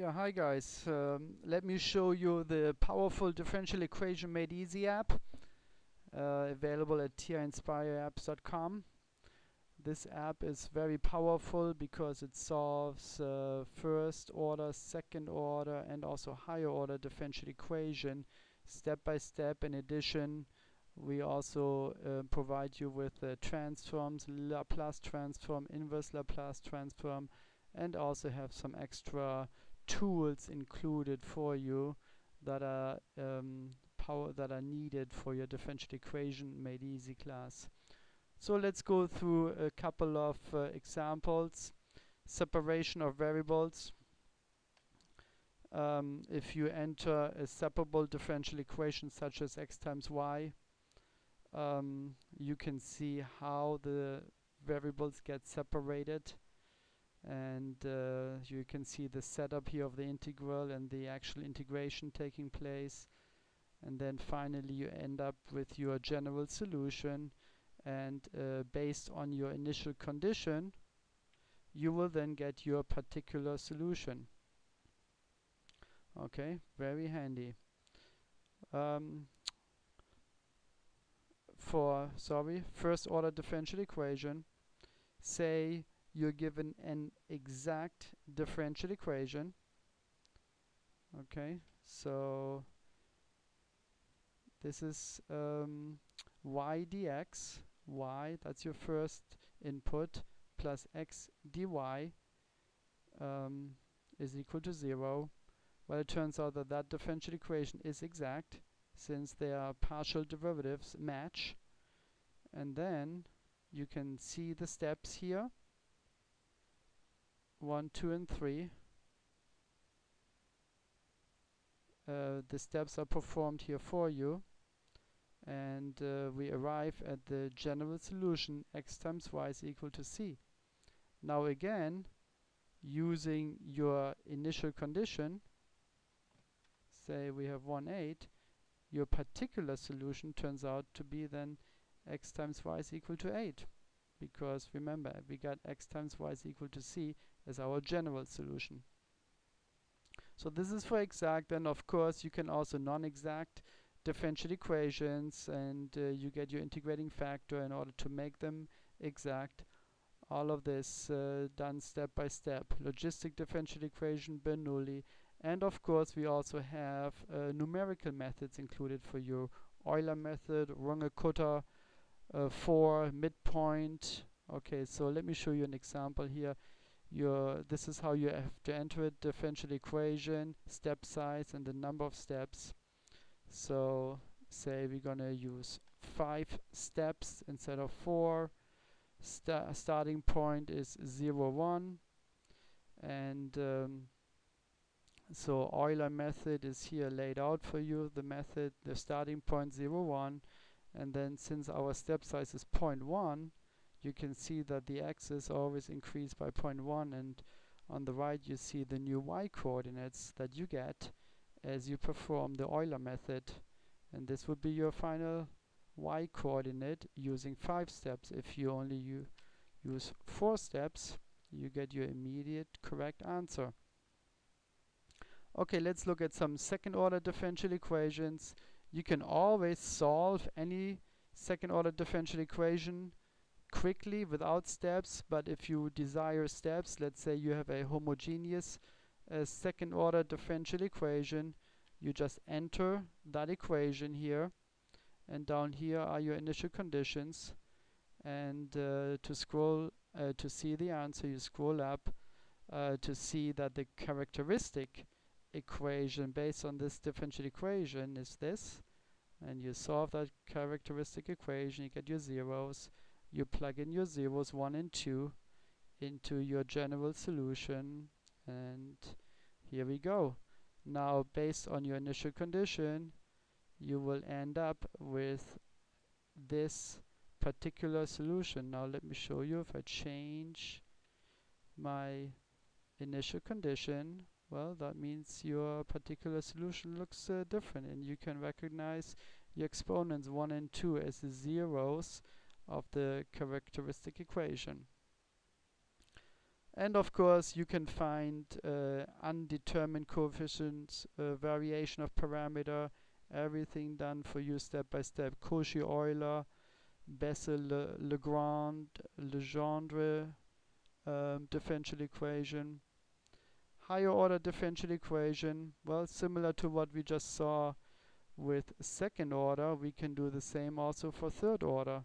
Yeah, hi guys. Um, let me show you the powerful differential equation made easy app uh, available at tinspireapps.com. This app is very powerful because it solves uh, first order, second order and also higher order differential equation step by step. In addition, we also uh, provide you with uh, transforms, Laplace transform, inverse Laplace transform and also have some extra tools included for you that are um, power that are needed for your differential equation made easy class. So let's go through a couple of uh, examples. Separation of variables. Um, if you enter a separable differential equation such as x times y, um, you can see how the variables get separated and uh, you can see the setup here of the integral and the actual integration taking place. And then finally you end up with your general solution. And uh, based on your initial condition you will then get your particular solution. Okay very handy. Um, for sorry first order differential equation say you're given an exact differential equation okay? So this is um, y dx y that's your first input plus x dy um, is equal to 0 well it turns out that that differential equation is exact since their partial derivatives match. And then you can see the steps here 1, 2 and 3 uh, the steps are performed here for you. And uh, we arrive at the general solution x times y is equal to c. Now again using your initial condition say we have 1 8 your particular solution turns out to be then x times y is equal to 8 because remember we got x times y is equal to c as our general solution. So this is for exact and of course you can also non-exact differential equations and uh, you get your integrating factor in order to make them exact. All of this uh, done step by step. Logistic differential equation, Bernoulli and of course we also have uh, numerical methods included for your Euler method, Runge-Kutta, uh, for midpoint. Okay, so let me show you an example here your this is how you have to enter it differential equation step size and the number of steps. So say we're gonna use five steps instead of four. Sta starting point is 0 1 and um, so Euler method is here laid out for you the method the starting point 0 1 and then since our step size is 0.1 you can see that the axis always increased by 0.1 and on the right you see the new y coordinates that you get as you perform the Euler method. And this would be your final y coordinate using five steps. If you only use four steps you get your immediate correct answer. Okay let's look at some second order differential equations. You can always solve any second order differential equation quickly without steps but if you desire steps let's say you have a homogeneous uh, second order differential equation you just enter that equation here and down here are your initial conditions and uh, to scroll uh, to see the answer you scroll up uh, to see that the characteristic equation based on this differential equation is this and you solve that characteristic equation you get your zeros you plug in your zeros 1 and 2 into your general solution and here we go. Now based on your initial condition you will end up with this particular solution. Now let me show you if I change my initial condition. Well that means your particular solution looks uh, different and you can recognize your exponents 1 and 2 as the zeros of the characteristic equation. and of course you can find uh, undetermined coefficients uh, variation of parameter everything done for you step by step. Cauchy Euler Bessel Le Legrand Legendre um, differential equation. Higher order differential equation well similar to what we just saw with second order we can do the same also for third order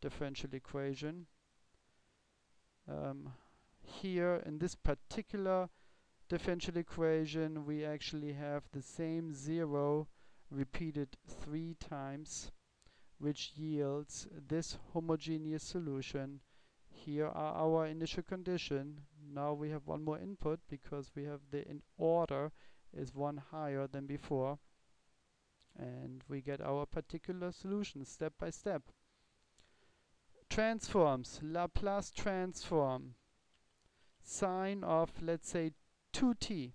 differential equation. Um, here in this particular differential equation we actually have the same zero repeated three times which yields this homogeneous solution. Here are our initial condition. Now we have one more input because we have the in order is one higher than before. And we get our particular solution step by step transforms Laplace transform. Sine of let's say 2t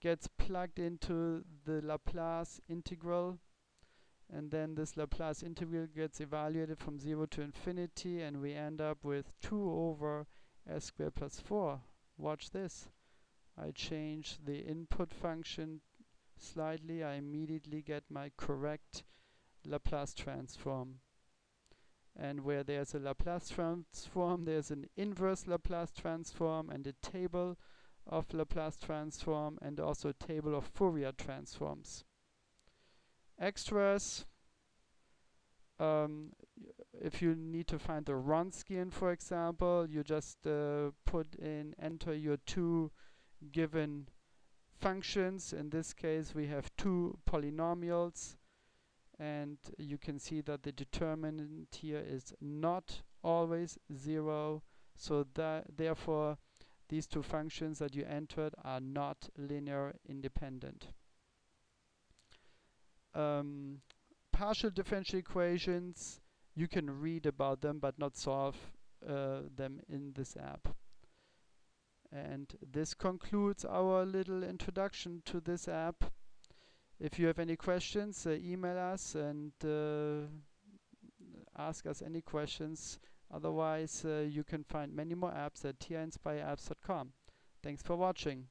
gets plugged into the Laplace integral and then this Laplace integral gets evaluated from 0 to infinity and we end up with 2 over s squared plus 4 watch this. I change the input function slightly. I immediately get my correct Laplace transform and where there's a Laplace transform there's an inverse Laplace transform and a table of Laplace transform and also a table of Fourier transforms. Extras um, if you need to find the Wronskian for example you just uh, put in enter your two given functions. In this case we have two polynomials and you can see that the determinant here is not always zero. So that therefore these two functions that you entered are not linear independent. Um, partial differential equations you can read about them but not solve uh, them in this app. And this concludes our little introduction to this app if you have any questions, uh, email us and uh, ask us any questions. Otherwise, uh, you can find many more apps at tinspireapps.com. Thanks for watching.